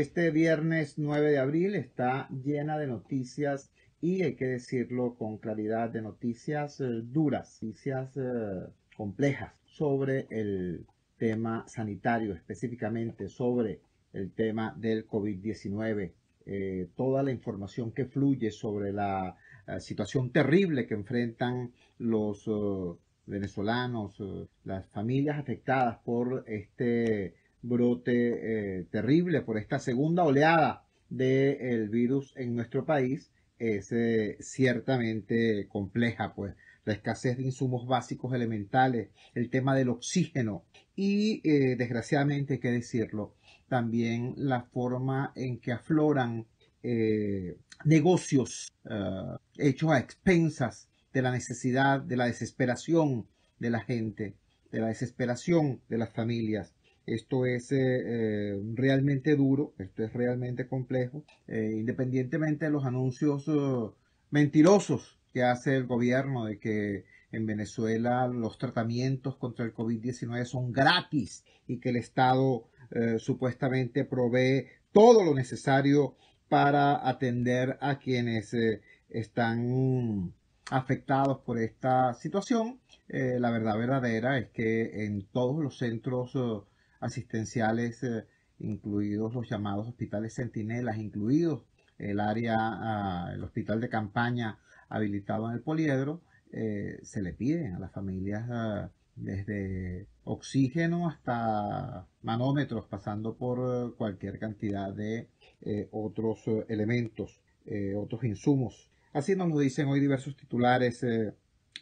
este viernes 9 de abril está llena de noticias y hay que decirlo con claridad, de noticias eh, duras, noticias eh, complejas sobre el tema sanitario, específicamente sobre el tema del COVID-19. Eh, toda la información que fluye sobre la situación terrible que enfrentan los venezolanos, las familias afectadas por este brote terrible, por esta segunda oleada del virus en nuestro país, es eh, ciertamente compleja, pues la escasez de insumos básicos elementales, el tema del oxígeno y eh, desgraciadamente hay que decirlo, también la forma en que afloran eh, negocios hechos a expensas de la necesidad, de la desesperación de la gente, de la desesperación de las familias. Esto es eh, eh, realmente duro, esto es realmente complejo, eh, independientemente de los anuncios mentirosos que hace el gobierno de que en Venezuela los tratamientos contra el COVID-19 son gratis y que el Estado supuestamente provee todo lo necesario para atender a quienes están afectados por esta situación. la verdad verdadera es que en todos los centros asistenciales, eh, incluidos los llamados hospitales centinelas, incluidos el área, ah, el hospital de campaña habilitado en el poliedro, eh, se le piden a las familias ah, desde oxígeno hasta manómetros, pasando por eh, cualquier cantidad de otros elementos, otros insumos. Así nos lo dicen hoy diversos titulares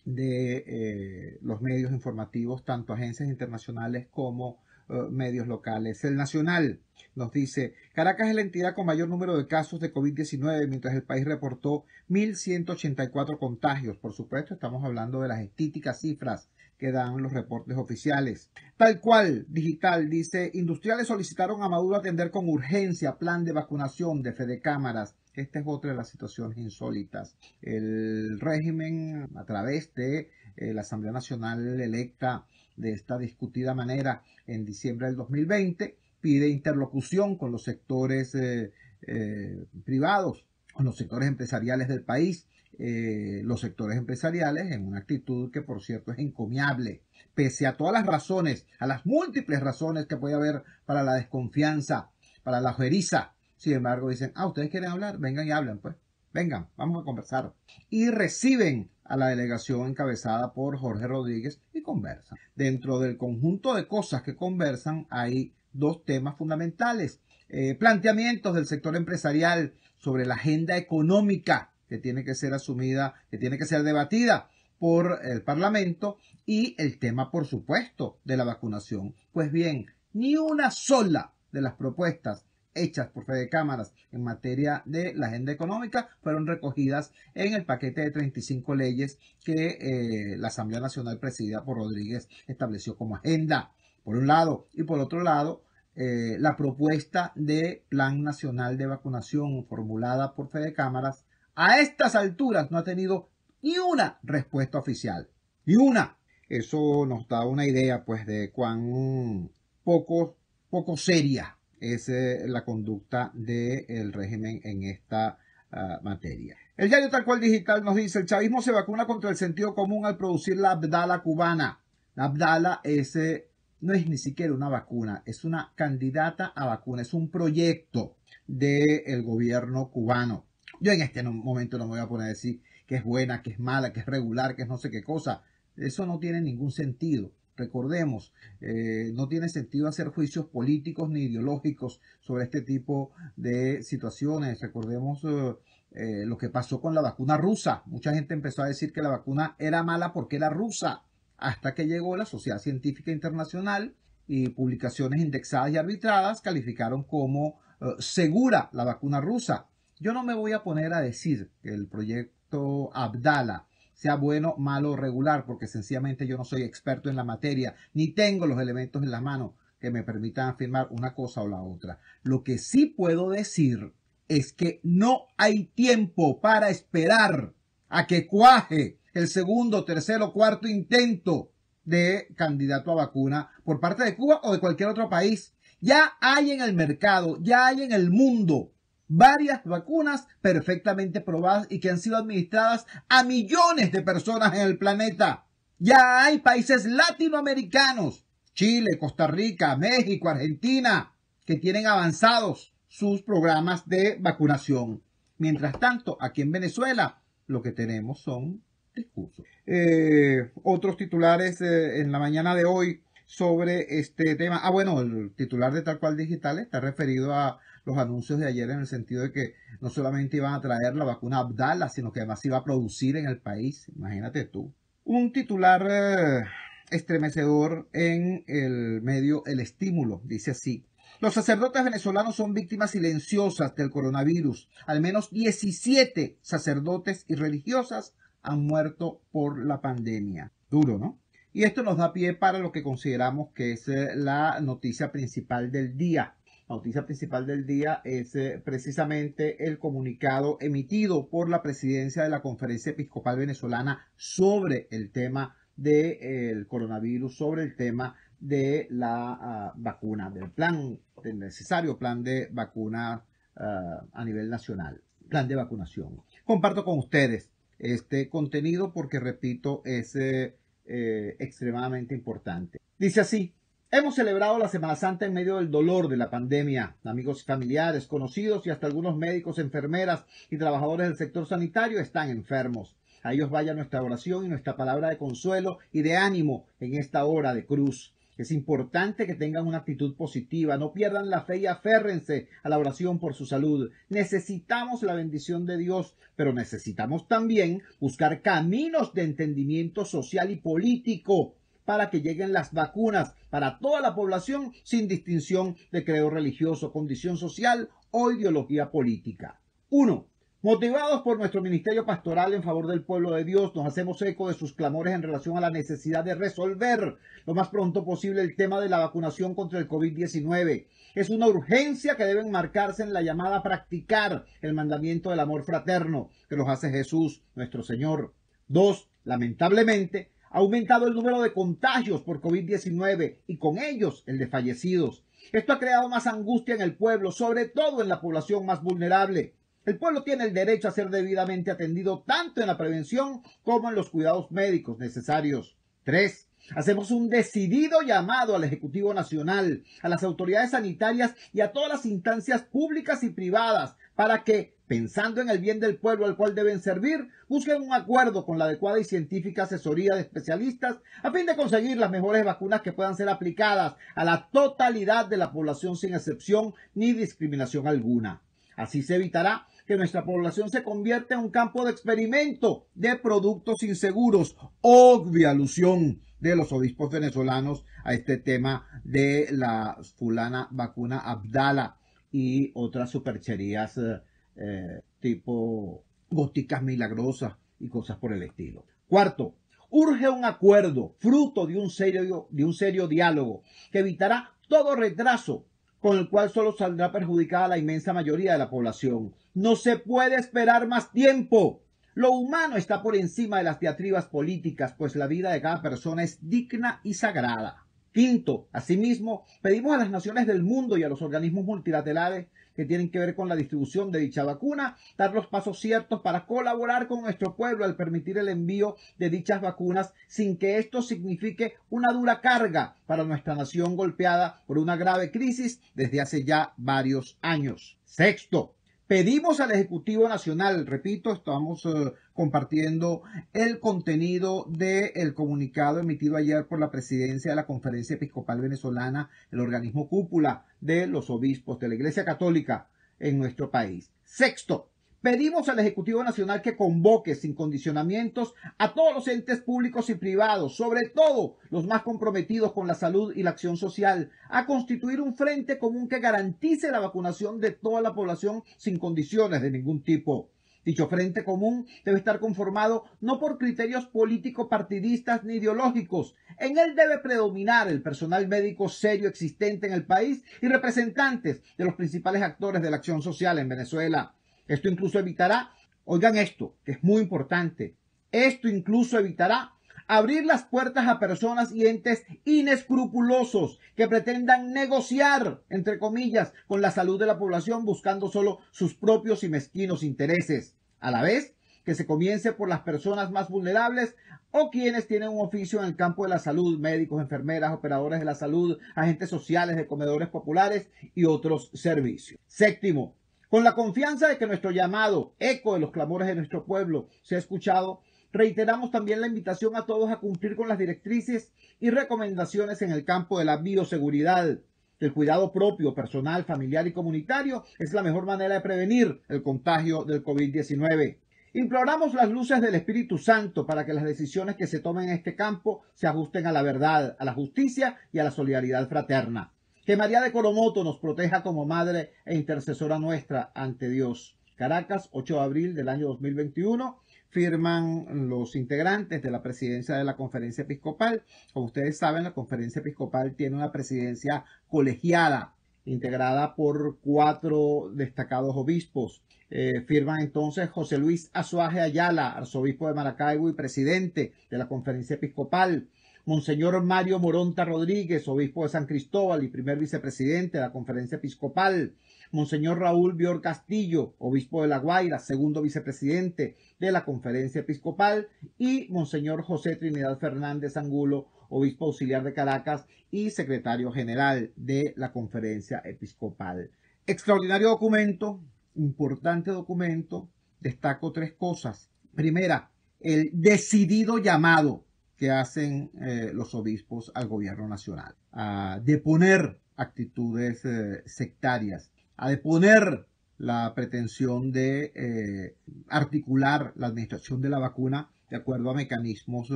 de los medios informativos, tanto agencias internacionales como eh, medios locales. El Nacional nos dice, Caracas es la entidad con mayor número de casos de COVID-19, mientras el país reportó 1.184 contagios. Por supuesto, estamos hablando de las estíticas cifras que dan los reportes oficiales. Tal cual, digital, dice, industriales solicitaron a Maduro atender con urgencia plan de vacunación de Fede Cámaras. Esta es otra de las situaciones insólitas. El régimen, a través de eh, la Asamblea Nacional electa de esta discutida manera en diciembre del 2020, pide interlocución con los sectores eh, eh, privados, con los sectores empresariales del país, eh, los sectores empresariales en una actitud que por cierto es encomiable, pese a todas las razones, a las múltiples razones que puede haber para la desconfianza, para la ojeriza. Sin embargo, dicen, ah, ustedes quieren hablar, vengan y hablen, pues, vengan, vamos a conversar. Y reciben a la delegación encabezada por Jorge Rodríguez y conversan. Dentro del conjunto de cosas que conversan hay dos temas fundamentales. Eh, planteamientos del sector empresarial sobre la agenda económica que tiene que ser asumida, que tiene que ser debatida por el Parlamento y el tema, por supuesto, de la vacunación. Pues bien, ni una sola de las propuestas hechas por Fede Cámaras en materia de la agenda económica fueron recogidas en el paquete de 35 leyes que eh, la Asamblea Nacional presidida por Rodríguez estableció como agenda, por un lado, y por otro lado, eh, la propuesta de Plan Nacional de Vacunación formulada por Fede Cámaras a estas alturas no ha tenido ni una respuesta oficial, ni una. Eso nos da una idea pues de cuán poco, poco seria es eh, la conducta del régimen en esta ah, materia. El diario tal cual digital nos dice, el chavismo se vacuna contra el sentido común al producir la Abdala cubana. La Abdala es, eh, no es ni siquiera una vacuna, es una candidata a vacuna, es un proyecto del gobierno cubano. Yo en este momento no me voy a poner a decir que es buena, que es mala, que es regular, que es no sé qué cosa. Eso no tiene ningún sentido. Recordemos, eh, no tiene sentido hacer juicios políticos ni ideológicos sobre este tipo de situaciones. Recordemos eh, eh, lo que pasó con la vacuna rusa. Mucha gente empezó a decir que la vacuna era mala porque era rusa, hasta que llegó la Sociedad Científica Internacional y publicaciones indexadas y arbitradas calificaron como segura la vacuna rusa. Yo no me voy a poner a decir que el proyecto Abdala sea bueno, malo o regular, porque sencillamente yo no soy experto en la materia, ni tengo los elementos en la mano que me permitan afirmar una cosa o la otra. Lo que sí puedo decir es que no hay tiempo para esperar a que cuaje el segundo, tercero, cuarto intento de candidato a vacuna por parte de Cuba o de cualquier otro país. Ya hay en el mercado, ya hay en el mundo varias vacunas perfectamente probadas y que han sido administradas a millones de personas en el planeta. Ya hay países latinoamericanos, Chile, Costa Rica, México, Argentina, que tienen avanzados sus programas de vacunación. Mientras tanto, aquí en Venezuela, lo que tenemos son discursos. Eh, otros titulares eh, en la mañana de hoy sobre este tema. Ah, bueno, el titular de Tal Cual Digital está referido a los anuncios de ayer en el sentido de que no solamente iban a traer la vacuna Abdala, sino que además iba a producir en el país. Imagínate tú. Un titular eh, estremecedor en el medio El Estímulo. Dice así. Los sacerdotes venezolanos son víctimas silenciosas del coronavirus. Al menos 17 sacerdotes y religiosas han muerto por la pandemia. Duro, ¿no? Y esto nos da pie para lo que consideramos que es eh, la noticia principal del día. La noticia principal del día es eh, precisamente el comunicado emitido por la presidencia de la Conferencia Episcopal Venezolana sobre el tema del coronavirus, sobre el tema de la ah, vacuna, del plan, del necesario plan de vacuna ah, a nivel nacional, plan de vacunación. Comparto con ustedes este contenido porque, repito, es eh, eh, extremadamente importante. Dice así, hemos celebrado la Semana Santa en medio del dolor de la pandemia. Amigos familiares, conocidos y hasta algunos médicos, enfermeras y trabajadores del sector sanitario están enfermos. A ellos vaya nuestra oración y nuestra palabra de consuelo y de ánimo en esta hora de cruz. Es importante que tengan una actitud positiva, no pierdan la fe y aférrense a la oración por su salud. Necesitamos la bendición de Dios, pero necesitamos también buscar caminos de entendimiento social y político para que lleguen las vacunas para toda la población sin distinción de credo religioso, condición social o ideología política. 1. Motivados por nuestro ministerio pastoral en favor del pueblo de Dios, nos hacemos eco de sus clamores en relación a la necesidad de resolver lo más pronto posible el tema de la vacunación contra el COVID-19. Es una urgencia que debe marcarse en la llamada a practicar el mandamiento del amor fraterno que nos hace Jesús, nuestro Señor. Dos, lamentablemente, ha aumentado el número de contagios por COVID-19 y con ellos el de fallecidos. Esto ha creado más angustia en el pueblo, sobre todo en la población más vulnerable. El pueblo tiene el derecho a ser debidamente atendido tanto en la prevención como en los cuidados médicos necesarios. 3. Hacemos un decidido llamado al Ejecutivo Nacional, a las autoridades sanitarias y a todas las instancias públicas y privadas para que, pensando en el bien del pueblo al cual deben servir, busquen un acuerdo con la adecuada y científica asesoría de especialistas a fin de conseguir las mejores vacunas que puedan ser aplicadas a la totalidad de la población sin excepción ni discriminación alguna. Así se evitará que nuestra población se convierta en un campo de experimento de productos inseguros. Obvia alusión de los obispos venezolanos a este tema de la fulana vacuna Abdala y otras supercherías eh, eh, tipo góticas milagrosas y cosas por el estilo. Cuarto, urge un acuerdo fruto de un serio, de un serio diálogo que evitará todo retraso con el cual solo saldrá perjudicada la inmensa mayoría de la población. No se puede esperar más tiempo. Lo humano está por encima de las diatribas políticas, pues la vida de cada persona es digna y sagrada. Quinto, asimismo, pedimos a las naciones del mundo y a los organismos multilaterales que tienen que ver con la distribución de dicha vacuna, dar los pasos ciertos para colaborar con nuestro pueblo al permitir el envío de dichas vacunas sin que esto signifique una dura carga para nuestra nación golpeada por una grave crisis desde hace ya varios años. Sexto, Pedimos al Ejecutivo Nacional, repito, estamos eh, compartiendo el contenido del comunicado emitido ayer por la presidencia de la Conferencia Episcopal Venezolana, el organismo cúpula de los obispos de la Iglesia Católica en nuestro país. Sexto, Pedimos al Ejecutivo Nacional que convoque sin condicionamientos a todos los entes públicos y privados, sobre todo los más comprometidos con la salud y la acción social, a constituir un frente común que garantice la vacunación de toda la población sin condiciones de ningún tipo. Dicho frente común debe estar conformado no por criterios político-partidistas ni ideológicos. En él debe predominar el personal médico serio existente en el país y representantes de los principales actores de la acción social en Venezuela. Esto incluso evitará, oigan esto, que es muy importante, esto incluso evitará abrir las puertas a personas y entes inescrupulosos que pretendan negociar, entre comillas, con la salud de la población buscando solo sus propios y mezquinos intereses. A la vez, que se comience por las personas más vulnerables o quienes tienen un oficio en el campo de la salud, médicos, enfermeras, operadores de la salud, agentes sociales de comedores populares y otros servicios. Séptimo, con la confianza de que nuestro llamado, eco de los clamores de nuestro pueblo, se ha escuchado, reiteramos también la invitación a todos a cumplir con las directrices y recomendaciones en el campo de la bioseguridad. El cuidado propio, personal, familiar y comunitario es la mejor manera de prevenir el contagio del COVID-19. Imploramos las luces del Espíritu Santo para que las decisiones que se tomen en este campo se ajusten a la verdad, a la justicia y a la solidaridad fraterna. Que María de Coromoto nos proteja como madre e intercesora nuestra ante Dios. Caracas, 8 de abril del año 2021. Firman los integrantes de la presidencia de la conferencia episcopal. Como ustedes saben, la conferencia episcopal tiene una presidencia colegiada integrada por cuatro destacados obispos. Eh, firman entonces José Luis Azuaje Ayala, arzobispo de Maracaibo y presidente de la conferencia episcopal. Monseñor Mario Moronta Rodríguez, obispo de San Cristóbal y primer vicepresidente de la conferencia episcopal. Monseñor Raúl Bior Castillo, obispo de La Guaira, segundo vicepresidente de la conferencia episcopal. Y Monseñor José Trinidad Fernández Angulo, obispo auxiliar de Caracas y secretario general de la conferencia episcopal. Extraordinario documento, importante documento, destaco tres cosas. Primera, el decidido llamado que hacen eh, los obispos al gobierno nacional a deponer actitudes eh, sectarias, a deponer la pretensión de eh, articular la administración de la vacuna de acuerdo a mecanismos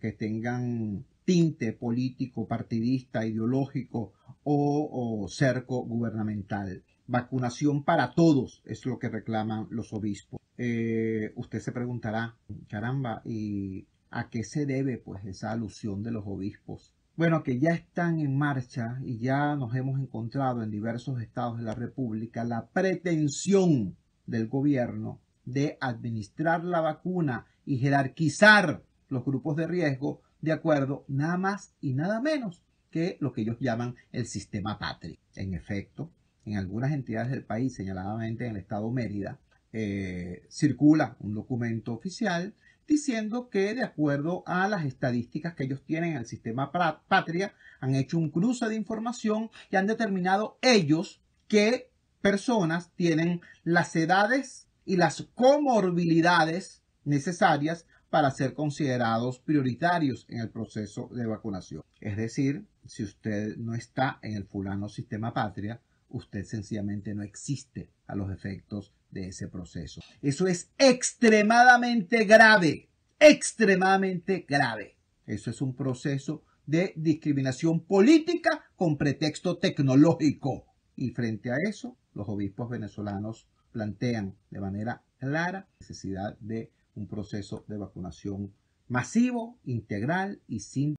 que tengan tinte político, partidista, ideológico o, cerco gubernamental. Vacunación para todos es lo que reclaman los obispos. Usted se preguntará, caramba, ¿y a qué se debe pues esa alusión de los obispos? Bueno, que ya están en marcha y ya nos hemos encontrado en diversos estados de la República la pretensión del gobierno de administrar la vacuna y jerarquizar los grupos de riesgo de acuerdo nada más y nada menos que lo que ellos llaman el sistema patria. En efecto, en algunas entidades del país, señaladamente en el estado Mérida, eh, circula un documento oficial diciendo que de acuerdo a las estadísticas que ellos tienen en el sistema patria, han hecho un cruce de información y han determinado ellos que personas tienen las edades y las comorbilidades necesarias para ser considerados prioritarios en el proceso de vacunación. Es decir, si usted no está en el fulano sistema patria, usted sencillamente no existe a los efectos de ese proceso. Eso es extremadamente grave, extremadamente grave. Eso es un proceso de discriminación política con pretexto tecnológico. Y frente a eso, los obispos venezolanos plantean de manera clara la necesidad de un proceso de vacunación masivo, integral y sin